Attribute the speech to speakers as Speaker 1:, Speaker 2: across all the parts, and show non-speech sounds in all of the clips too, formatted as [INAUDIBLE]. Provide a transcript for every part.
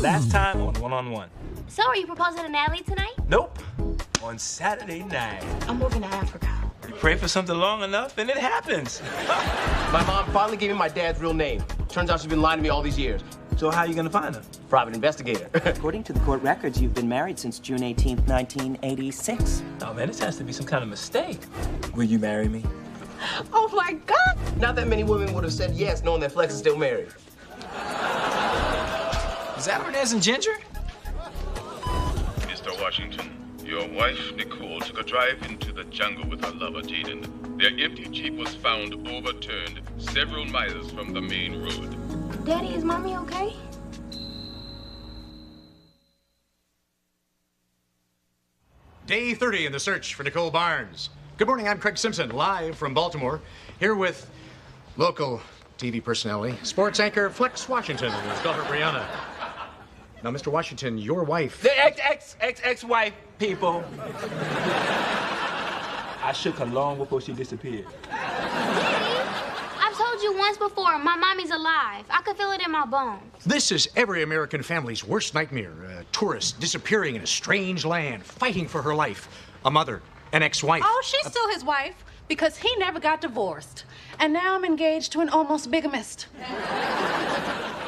Speaker 1: Last time on One on One.
Speaker 2: So, are you proposing to Natalie tonight?
Speaker 1: Nope. On Saturday night.
Speaker 2: I'm moving to Africa.
Speaker 1: You pray for something long enough and it happens. [LAUGHS]
Speaker 3: My mom finally gave me my dad's real name. Turns out she's been lying to me all these years.
Speaker 1: So how are you gonna find her?
Speaker 3: Private investigator. [LAUGHS]
Speaker 4: According to the court records, you've been married since June 18th, 1986.
Speaker 1: Oh man, this has to be some kind of mistake. Will you marry me?
Speaker 2: Oh my God!
Speaker 3: Not that many women would have said yes knowing that Flex is still married.
Speaker 1: Is that Hernandez and Ginger?
Speaker 5: Mr. Washington, your wife, Nicole, took a drive into the jungle with her lover, Jaden. Their empty jeep was found overturned several miles from the main road.
Speaker 2: Daddy, is mommy okay?
Speaker 6: Day 30 in the search for Nicole Barnes. Good morning, I'm Craig Simpson, live from Baltimore, here with local TV personality, sports anchor Flex Washington and his daughter Breanna. Now, Mr. Washington, your wife.
Speaker 1: The ex ex ex ex wife people. I shook her long before she disappeared.
Speaker 2: I've told you once before, my mommy's alive. I could feel it in my bones.
Speaker 6: This is every American family's worst nightmare. A tourist disappearing in a strange land, fighting for her life. A mother, an ex wife.
Speaker 7: Oh, she's still his wife because he never got divorced. And now I'm engaged to an almost bigamist.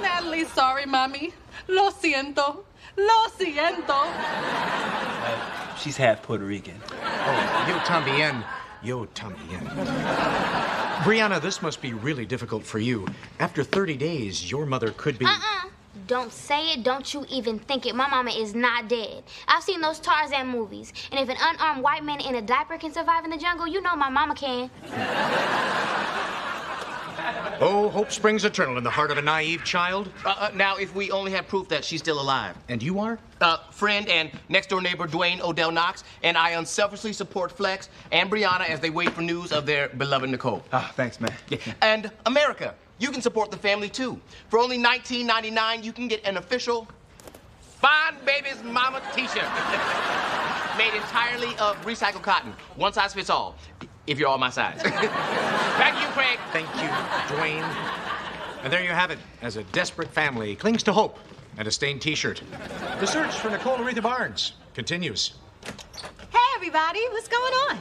Speaker 7: Natalie's sorry, Mommy. Lo siento. Lo siento.
Speaker 1: Uh, she's half Puerto Rican.
Speaker 6: Oh, yo también. Yo también. Breanna, this must be really difficult for you. After 30 days, your mother could be.
Speaker 2: Uh-uh. Don't say it. Don't you even think it. My mama is not dead. I've seen those Tarzan movies. And if an unarmed white man in a diaper can survive in the jungle, you know my mama can.
Speaker 6: Oh, hope springs eternal in the heart of a naive child.
Speaker 3: Uh, uh, now, if we only have proof that she's still alive.
Speaker 6: And you are?
Speaker 3: Uh, friend and next door neighbor Duane Odell Knox, and I unselfishly support Flex and Breanna as they wait for news of their beloved Nicole.
Speaker 1: Ah, thanks, man.
Speaker 3: And America, you can support the family too. For only $19.99, you can get an official Fine Baby's Mama t-shirt. [LAUGHS] Made entirely of recycled cotton. One size fits all, if you're all my size. [LAUGHS] Back to you, Craig.
Speaker 6: Thank you, Duane. And there you have it. As a desperate family clings to hope and a stained t-shirt. The search for Nicole Aretha Barnes continues.
Speaker 7: Hey, everybody, what's going on?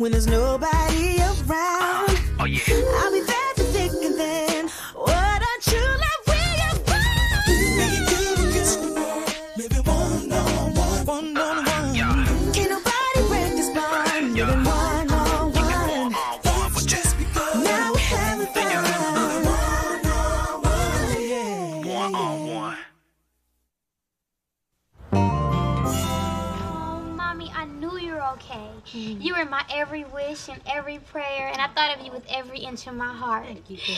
Speaker 8: When
Speaker 9: there's nobody around. Mm-hmm. you were
Speaker 2: okay. You were my every wish and every prayer, and I thought of you with every inch of my heart.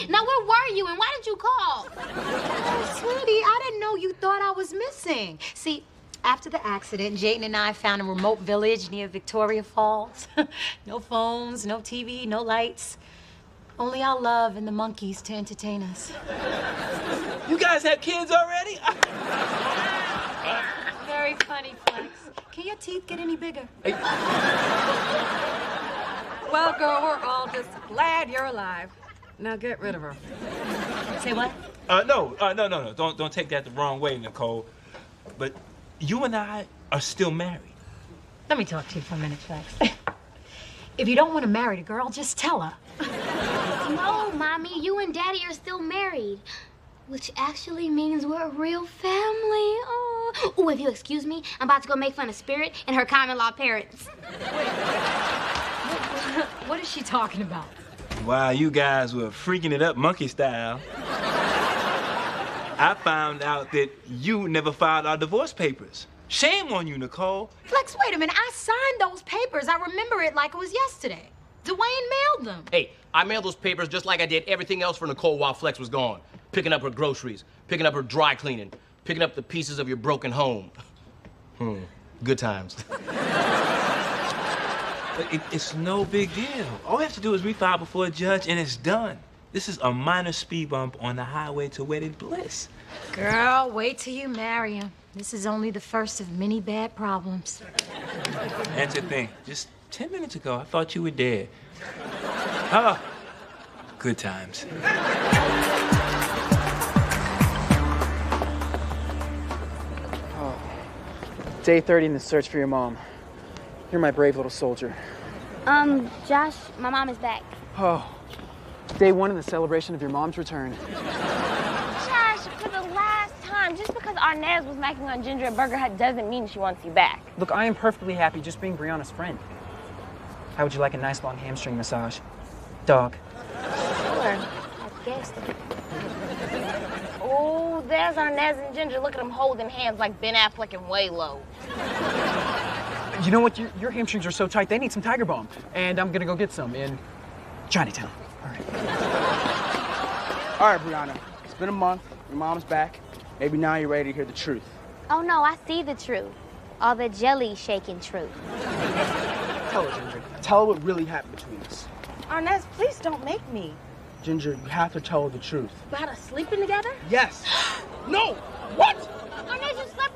Speaker 2: Now, where were you, and why did you call?
Speaker 7: Oh, sweetie, I didn't know you thought I was missing. See, after the accident, Jaden and I found a remote village near Victoria Falls. [LAUGHS] no phones, no TV, no lights. Only our love and the monkeys to entertain us.
Speaker 1: You guys have kids already? [LAUGHS]
Speaker 7: Very funny, Flex. Can your teeth get any bigger?
Speaker 10: Well, girl, we're all just glad you're alive. Now get rid of her.
Speaker 7: Say what?
Speaker 1: Uh, no, uh, no, no, no. Don't, don't take that the wrong way, Nicole. But you and I are still married.
Speaker 7: Let me talk to you for a minute, Flex. [LAUGHS] if you don't want to marry the girl, just tell her. [LAUGHS]
Speaker 2: No, mommy, you and daddy are still married. Which actually means we're a real family. Oh, Ooh, if you excuse me, I'm about to go make fun of Spirit and her common law parents. [LAUGHS]
Speaker 7: What is she talking about?
Speaker 1: Wow, you guys were freaking it up monkey style. I found out that you never filed our divorce papers. Shame on you, Nicole.
Speaker 7: Flex, wait a minute. I signed those papers. I remember it like it was yesterday. Duane mailed them.
Speaker 3: Hey, I mailed those papers just like I did everything else for Nicole while Flex was gone. Picking up her groceries, picking up her dry cleaning, picking up the pieces of your broken home. [LAUGHS] Hmm. Good times. [LAUGHS]
Speaker 1: But it, it's no big deal. All we have to do is refile before a judge and it's done. This is a minor speed bump on the highway to wedded bliss.
Speaker 7: Girl, wait till you marry him. This is only the first of many bad problems.
Speaker 1: And to think, just 10 minutes ago, I thought you were dead. Oh, good times.
Speaker 11: Day 30 in the search for your mom. You're my brave little soldier.
Speaker 2: Um, Josh, my mom is back.
Speaker 11: Oh, day one in the celebration of your mom's return.
Speaker 12: Josh, for the last time, just because Arnaz was knocking on Ginger at Burger Hut doesn't mean she wants you back.
Speaker 11: Look, I am perfectly happy just being Breanna's friend. How would you like a nice long hamstring massage? Dog.
Speaker 12: Sure, I guess. Oh, there's Arnaz and Ginger. Look at them holding hands like Ben Affleck and J.Lo.
Speaker 11: You know what? Your, your hamstrings are so tight, they need some Tiger Balm. And I'm gonna go get some in Chinatown. All right.
Speaker 13: All right, Breanna. It's been a month. Your mom's back. Maybe now you're ready to hear the truth.
Speaker 2: Oh no, I see the truth. All the jelly shaking truth.
Speaker 13: Tell her, Ginger. Tell her what really happened between us.
Speaker 12: Arnaz, please don't make me.
Speaker 13: Ginger, you have to tell her the truth.
Speaker 12: About us sleeping together?
Speaker 13: Yes. [GASPS] no. What?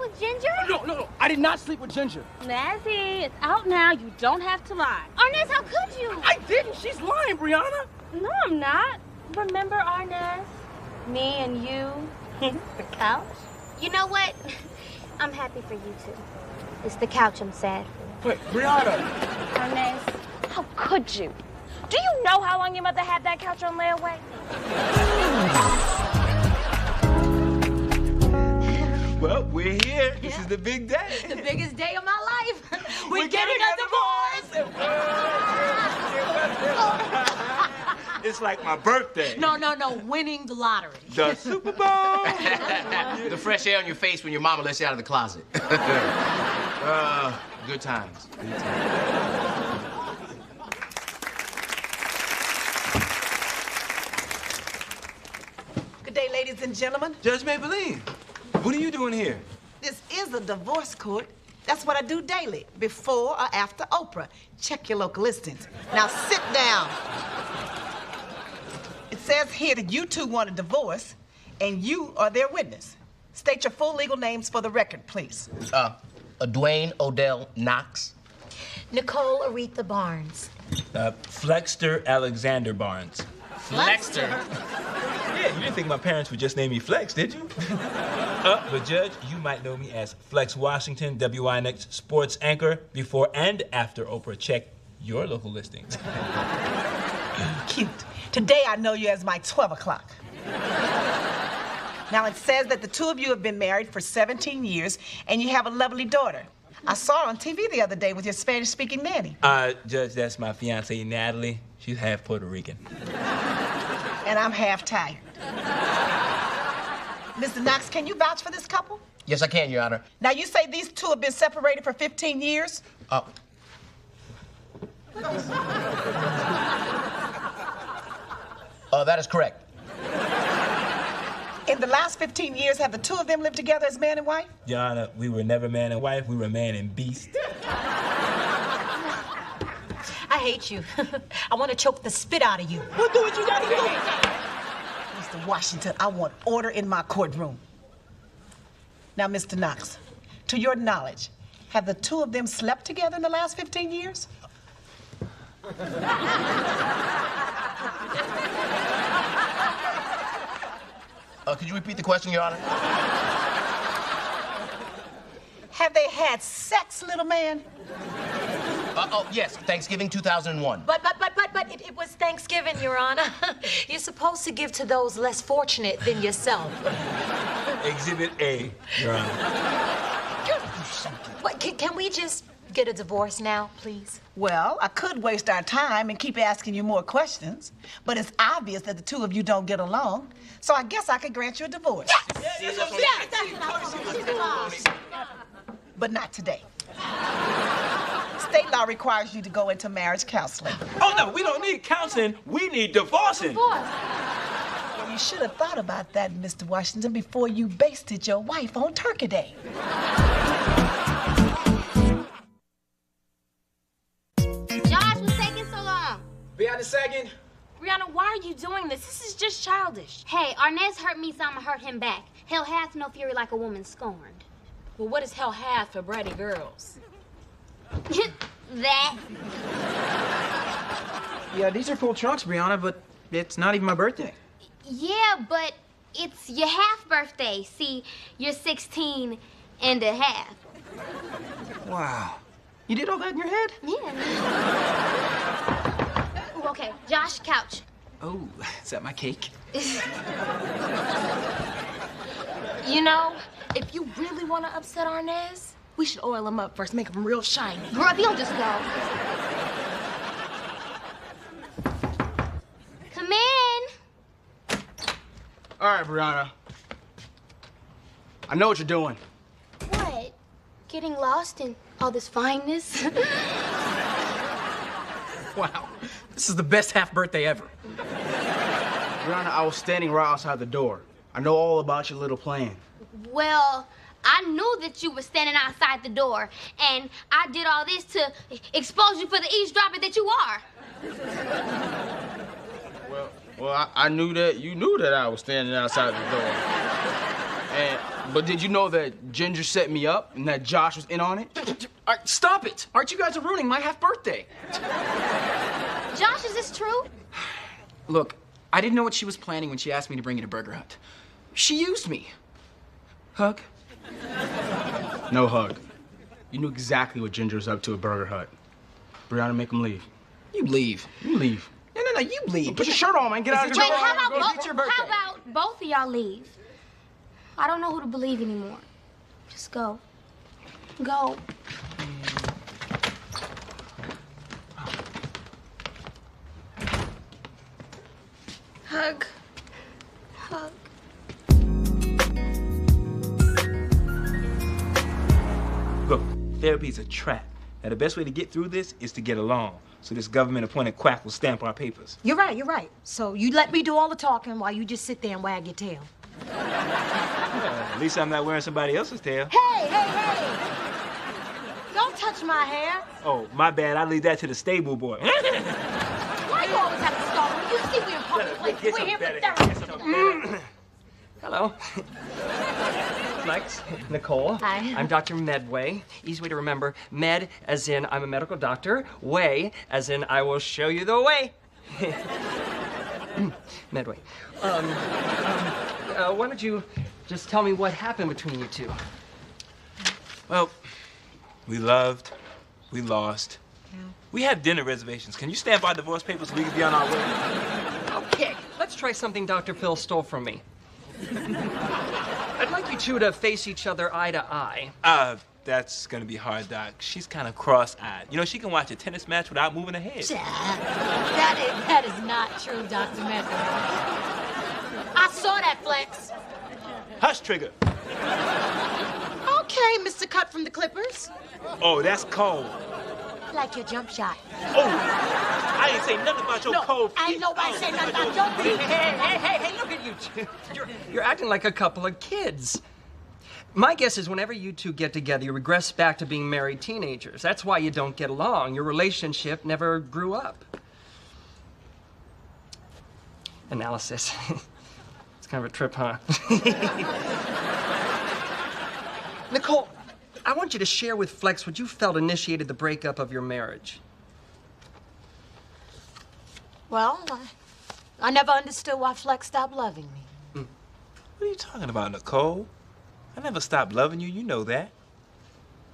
Speaker 2: Arnaz, you slept with Ginger?
Speaker 13: Oh, no, no, no. I did not sleep with Ginger.
Speaker 12: Nazzy, it's out now. You don't have to lie.
Speaker 2: Arnaz, how could you?
Speaker 13: I didn't. She's lying, Breanna.
Speaker 12: No, I'm not. Remember, Arnaz? Me and you, [LAUGHS] the couch?
Speaker 2: You know what? [LAUGHS] I'm happy for you two. It's the couch I'm sad for.
Speaker 13: Wait, Breanna.
Speaker 12: Arnaz, how could you? Do you know how long your mother had that couch on layaway?
Speaker 1: Well, we're here. This is the big day.
Speaker 7: The biggest day of my life. [LAUGHS] We're,
Speaker 1: We're
Speaker 7: getting,
Speaker 1: getting
Speaker 7: a divorce.
Speaker 1: It's like my birthday.
Speaker 7: No, no, no. Winning the lottery.
Speaker 1: The Super Bowl. [LAUGHS]
Speaker 3: the fresh air on your face when your mama lets you out of the closet. [LAUGHS] uh, good times. Good times.
Speaker 14: Good day, ladies and gentlemen.
Speaker 1: Judge Mablean, what are you doing here?
Speaker 14: This is a divorce court. That's what I do daily, before or after Oprah. Check your local listings. Now sit down. It says here that you two want a divorce, and you are their witness. State your full legal names for the record, please.
Speaker 3: Uh, Duane Odell Knox.
Speaker 7: Nicole Aretha Barnes.
Speaker 1: Uh, Flexter Alexander Barnes.
Speaker 7: Flexter?
Speaker 1: Yeah, you didn't think my parents would just name me Flex, did you? [LAUGHS] uh, but Judge, you might know me as Flex Washington, WINX sports anchor before and after Oprah. Check your local listings. [LAUGHS]
Speaker 14: Cute. Today I know you as my 12 o'clock. Now it says that the two of you have been married for 17 years and you have a lovely daughter. I saw her on TV the other day with your Spanish speaking nanny.
Speaker 1: Uh, Judge, that's my fiancee Natalie. She's half Puerto Rican.
Speaker 14: And I'm half tired. [LAUGHS] Mr. Knox, can you vouch for this couple?
Speaker 3: Yes, I can, Your Honor.
Speaker 14: Now you say these two have been separated for 15 years?
Speaker 3: Uh, uh, that is correct.
Speaker 14: In the last 15 years, have the two of them lived together as man and wife?
Speaker 1: Your Honor, we were never man and wife. We were man and beast. [LAUGHS]
Speaker 7: I hate you. [LAUGHS] I want to choke the spit out of you.
Speaker 14: We'll do what you gotta do. Mr. Washington, I want order in my courtroom. Now, Mr. Knox, to your knowledge, have the two of them slept together in the last 15 years?
Speaker 3: Uh, could you repeat the question, Your Honor?
Speaker 14: Have they had sex, little man?
Speaker 3: Uh, oh, yes, Thanksgiving 2001.
Speaker 7: But, but, Thanksgiving, Your Honor. You're supposed to give to those less fortunate than yourself.
Speaker 1: Exhibit A, Your Honor.
Speaker 7: What, can, can we just get a divorce now, please?
Speaker 14: Well, I could waste our time and keep asking you more questions, but it's obvious that the two of you don't get along, so I guess I could grant you a divorce.
Speaker 7: Yes, that's what I'm
Speaker 14: But not today. State law requires you to go into marriage counseling.
Speaker 1: Oh, no, we don't need counseling. We need divorcing.
Speaker 14: Well, you should have thought about that, Mr. Washington, before you basted your wife on Turkey Day.
Speaker 2: Josh, what's taking so long?
Speaker 11: Be on a second.
Speaker 12: Breanna, why are are you doing this? This is just childish.
Speaker 2: Hey, Arnaz hurt me, so I'ma hurt him back. Hell hath no fury like a woman scorned.
Speaker 12: Well, what is hell hath for bratty girls?
Speaker 2: That.
Speaker 11: Yeah, these are full trunks, Breanna, but it's not even my birthday.
Speaker 2: Yeah, but it's your half birthday. See, you're 16 and a half.
Speaker 11: Wow. You did all that in your head?
Speaker 2: Yeah. Ooh, okay, Josh, couch.
Speaker 11: Oh, [LAUGHS] is that my cake? [LAUGHS]
Speaker 12: You know, if you really want to upset Arnaz, we should oil them up first, make them real shiny.
Speaker 2: Girl, if you don't just go. Come in.
Speaker 13: All right, Breanna. I know what you're doing.
Speaker 2: What? Getting lost in all this fineness? [LAUGHS]
Speaker 11: Wow. This is the best half birthday ever.
Speaker 13: Breanna, I was standing right outside the door. I know all about your little plan.
Speaker 2: well, I knew that you were standing outside the door, and I did all this to expose you for the eavesdropper that you are.
Speaker 13: Well, well, I, I knew that you knew that I was standing outside the door. And but did you know that Ginger set me up and that Josh was in on it?
Speaker 11: All right, stop it! Aren't you guys ruining my half birthday?
Speaker 2: Josh, is this true?
Speaker 11: Look, I didn't know what she was planning when she asked me to bring you to Burger Hut. She used me. Hug? [LAUGHS]
Speaker 13: No hug. You knew exactly what Ginger was up to at Burger Hut. Breanna, make him leave.
Speaker 11: You leave.
Speaker 13: You leave.
Speaker 11: No, no, no, you leave.
Speaker 13: Put your shirt on, man. Get out of
Speaker 11: here.
Speaker 13: your
Speaker 2: Wait, how about, both,
Speaker 11: your birthday.
Speaker 2: how about both of y'all leave? I don't know who to believe anymore. Just go. Go.
Speaker 12: Hug.
Speaker 2: Hug.
Speaker 1: Look, therapy's a trap. Now, the best way to get through this is to get along. So this government-appointed quack will stamp our papers.
Speaker 7: You're right, you're right. So you let me do all the talking while you just sit there and wag your tail.
Speaker 1: At least I'm not wearing somebody else's tail.
Speaker 7: Hey, hey, hey! Don't touch my hair.
Speaker 1: Oh, my bad. I leave that to the stable boy. [LAUGHS]
Speaker 7: Why you always have to start me? You see we're in public places. We're here for therapy. Mm.
Speaker 11: Hello. Flex, Nicole.
Speaker 7: Hi.
Speaker 11: I'm Dr. Medway. Easy way to remember. Med as in I'm a medical doctor. Way as in I will show you the way. [LAUGHS] Medway. Um, um, uh, why don't you just tell me what happened between you two?
Speaker 1: Well, we loved, we lost. We have dinner reservations. Can you stand by divorce papers so we can be on our way?
Speaker 11: Okay, let's try something Dr. Phil stole from me. [LAUGHS] I'd you two to face each other eye to eye.
Speaker 1: Uh, that's gonna be hard, Doc. She's kind of cross-eyed. You know, she can watch a tennis match without moving her head.
Speaker 7: That is, that is not true, Dr. Medway. I saw that, Flex.
Speaker 1: Hush, Trigger.
Speaker 7: Okay, Mr. Cut from the Clippers.
Speaker 1: Oh, that's cold.
Speaker 7: Like your jump shot.
Speaker 1: Oh, I ain't say nothing about your
Speaker 7: No,
Speaker 1: cold feet.
Speaker 7: ain't nobody
Speaker 1: Oh,
Speaker 7: say nothing about your feet.
Speaker 11: Hey, hey, hey, hey, look at you two. [LAUGHS] You're, you're acting like a couple of kids. My guess is whenever you two get together, you regress back to being married teenagers. That's why you don't get along. Your relationship never grew up. Analysis. [LAUGHS] it's kind of a trip, huh? [LAUGHS] Nicole, I want you to share with Flex what you felt initiated the breakup of your marriage.
Speaker 7: Well, I, I never understood why Flex stopped loving me. Hmm.
Speaker 1: What are you talking about, Nicole? I never stopped loving you. You know that.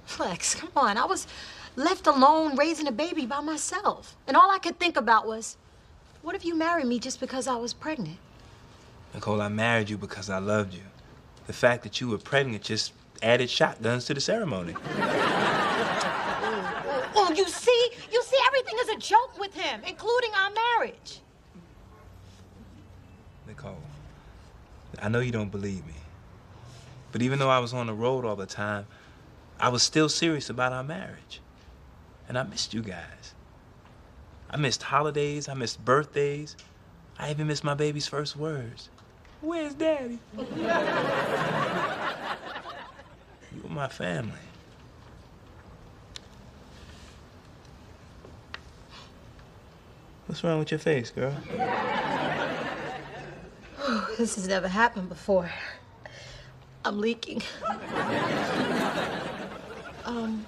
Speaker 7: Flex, come on. I was left alone raising a baby by myself. And all I could think about was, what if you married me just because I was pregnant?
Speaker 1: Nicole, I married you because I loved you. The fact that you were pregnant just added shotguns to the ceremony. [LAUGHS]
Speaker 7: Oh, oh, you see? You see, everything is a joke with him, including our marriage.
Speaker 1: Nicole, I know you don't believe me. But even though I was on the road all the time, I was still serious about our marriage. And I missed you guys. I missed holidays, I missed birthdays. I even missed my baby's first words. Where's daddy? [LAUGHS] you were my family. What's wrong with your face, girl? [SIGHS]
Speaker 7: This has never happened before. I'm leaking. [LAUGHS] um,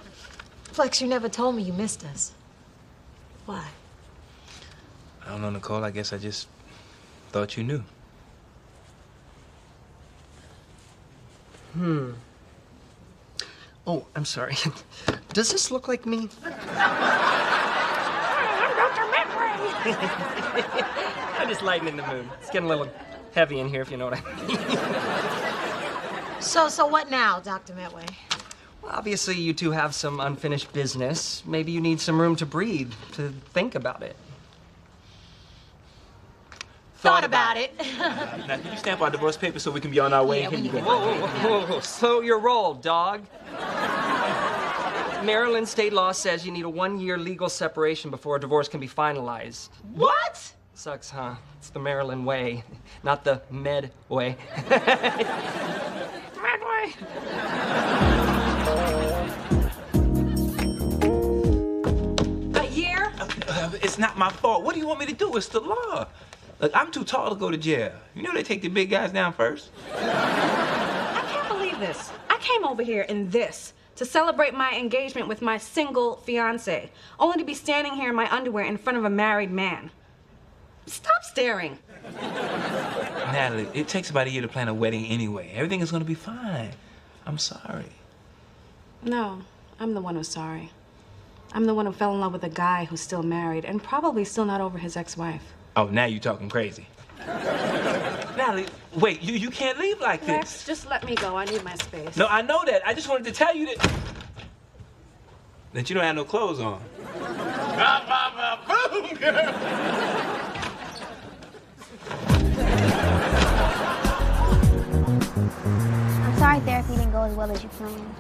Speaker 7: Flex, you never told me you missed us. Why?
Speaker 1: I don't know, Nicole. I guess I just thought you knew.
Speaker 11: Hmm. Oh, I'm sorry. [LAUGHS] Does this look like me? [LAUGHS] [LAUGHS] I'm just lightening the mood. It's getting a little heavy in here, if you know what I mean.
Speaker 7: So, so what now, Dr. Medway?
Speaker 11: Well, obviously, you two have some unfinished business. Maybe you need some room to breathe, to think about it.
Speaker 7: Thought about it.
Speaker 1: Now, can you stamp our divorce papers so we can be on our way?
Speaker 7: Yeah,
Speaker 1: Here you go.
Speaker 11: Whoa, whoa, whoa, whoa. Slow your roll, dog. Maryland state law says you need a one year legal separation before a divorce can be finalized.
Speaker 14: What?
Speaker 11: Sucks, huh? It's the Maryland way, not the med way. [LAUGHS] med way.
Speaker 10: A year?
Speaker 1: Uh, It's not my fault. What do you want me to do? It's the law. Look, I'm too tall to go to jail. You know they take the big guys down first.
Speaker 10: I can't believe this. I came over here in this to celebrate my engagement with my single fiance, only to be standing here in my underwear in front of a married man. Stop staring.
Speaker 1: Natalie, it takes about a year to plan a wedding anyway. Everything is gonna be fine. I'm sorry.
Speaker 10: No, I'm the one who's sorry. I'm the one who fell in love with a guy who's still married and probably still not over his ex wife.
Speaker 1: Oh, now you're talking crazy. Natalie, wait, you, you can't leave like this.
Speaker 10: Lex, just let me go. I need my space.
Speaker 1: No, I know that. I just wanted to tell you that. That you don't have no clothes on.
Speaker 3: Boom, [LAUGHS] girl.
Speaker 2: I'm sorry therapy didn't go as well as you planned.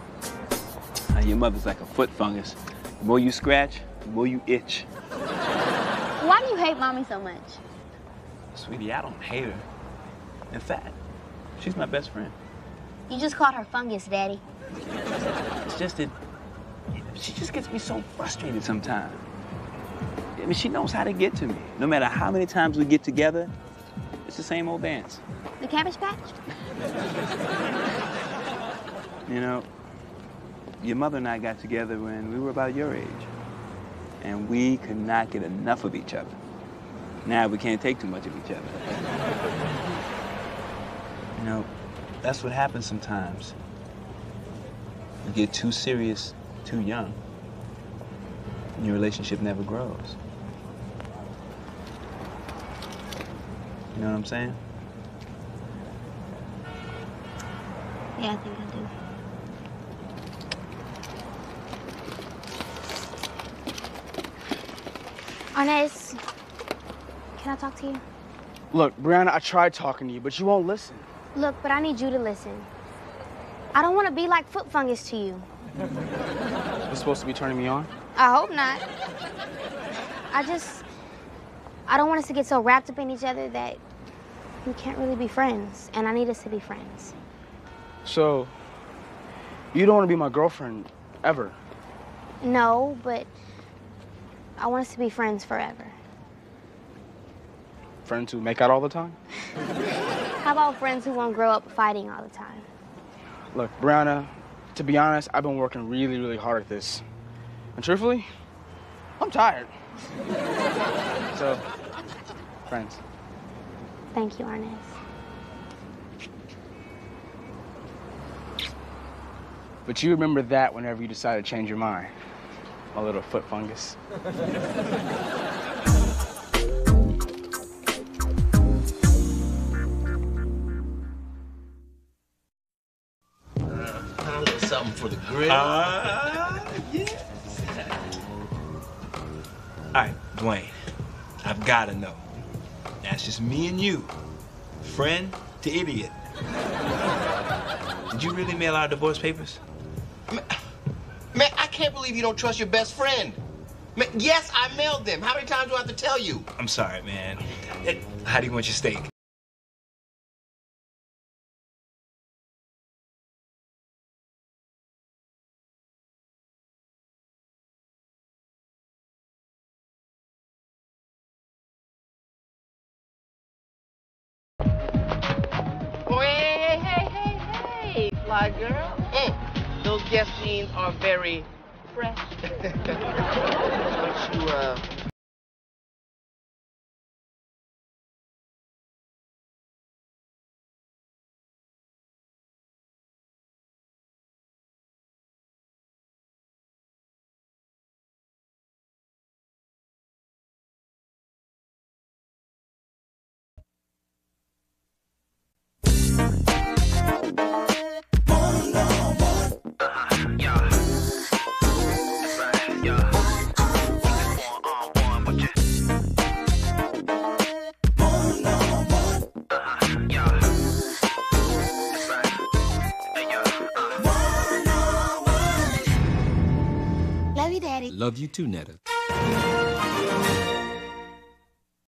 Speaker 1: Now, your mother's like a foot fungus. The more you scratch, the more you itch.
Speaker 2: Why do you hate mommy so much?
Speaker 1: Sweetie, I don't hate her. In fact, she's my best friend.
Speaker 2: You just called her fungus, Daddy.
Speaker 1: It's just that she just gets me so frustrated sometimes. I mean, she knows how to get to me. No matter how many times we get together, it's the same old dance.
Speaker 2: The Cabbage Patch? [LAUGHS]
Speaker 1: You know, your mother and I got together when we were about your age. And we could not get enough of each other. Now we can't take too much of each other. You know, that's what happens sometimes. You get too serious too young. And your relationship never grows. You know what I'm saying?
Speaker 2: Yeah, I think I do. Arnaz, can I talk to you?
Speaker 13: Look, Breanna, I tried talking to you, but you won't listen.
Speaker 2: Look, but I need you to listen. I don't want to be like foot fungus to you.
Speaker 13: You're supposed to be turning me on?
Speaker 2: I hope not. I just, I don't want us to get so wrapped up in each other that we can't really be friends. And I need us to be friends.
Speaker 13: So, you don't want to be my girlfriend ever?
Speaker 2: No, but I want us to be friends forever.
Speaker 13: Friends who make out all the time? [LAUGHS]
Speaker 2: How about friends who won't grow up fighting all the time?
Speaker 13: Look, Breanna, to be honest, I've been working really, really hard at this. And truthfully, I'm tired. [LAUGHS] so, friends.
Speaker 2: Thank you, Arnaz.
Speaker 13: But you remember that whenever you decide to change your mind. My little foot fungus. [LAUGHS]
Speaker 3: something for the grill.
Speaker 1: Ah, yes. All right, Duane, I've got to know. That's just me and you, friend to idiot. Did you really mail our divorce papers?
Speaker 3: Man, I can't believe you don't trust your best friend. Man, yes, I mailed them. How many times do I have to tell you?
Speaker 1: I'm sorry, man. How do you want your steak?
Speaker 15: Are
Speaker 16: you too, Netta.